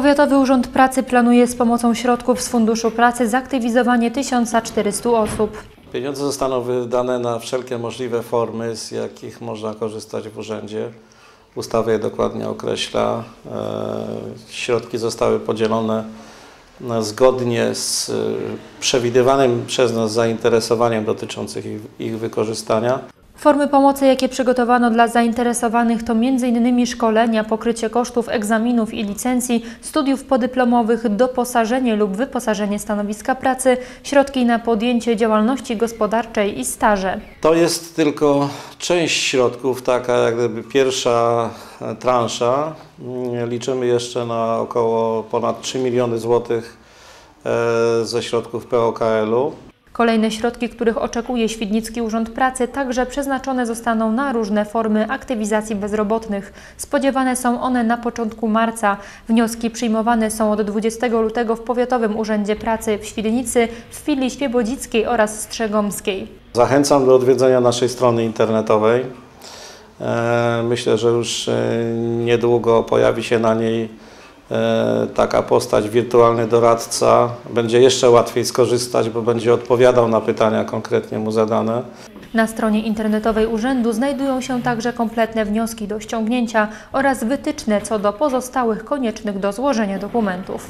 Powiatowy Urząd Pracy planuje z pomocą środków z Funduszu Pracy zaktywizowanie 1400 osób. Pieniądze zostaną wydane na wszelkie możliwe formy, z jakich można korzystać w urzędzie. Ustawa je dokładnie określa. E, Środki zostały podzielone e, zgodnie z e, przewidywanym przez nas zainteresowaniem dotyczących ich, ich wykorzystania. Formy pomocy, jakie przygotowano dla zainteresowanych to m.in. szkolenia, pokrycie kosztów egzaminów i licencji, studiów podyplomowych, doposażenie lub wyposażenie stanowiska pracy, środki na podjęcie działalności gospodarczej i staże. To jest tylko część środków, taka jak gdyby pierwsza e, transza. Mm, Liczymy jeszcze na około ponad 3 miliony złotych e, ze środków POKL-u. Kolejne środki, których oczekuje Świdnicki Urząd Pracy, także przeznaczone zostaną na różne formy aktywizacji bezrobotnych. Spodziewane są one na początku marca. Wnioski przyjmowane są od 20 lutego w Powiatowym Urzędzie Pracy w Świdnicy, w filii Świebodzickiej oraz Strzegomskiej. Zachęcam do odwiedzenia naszej strony internetowej. E, Myślę, że już e, niedługo pojawi się na niej taka postać, wirtualny doradca. Będzie jeszcze łatwiej skorzystać, bo będzie odpowiadał na pytania konkretnie mu zadane. Na stronie internetowej urzędu znajdują się także kompletne wnioski do ściągnięcia oraz wytyczne co do pozostałych koniecznych do złożenia dokumentów.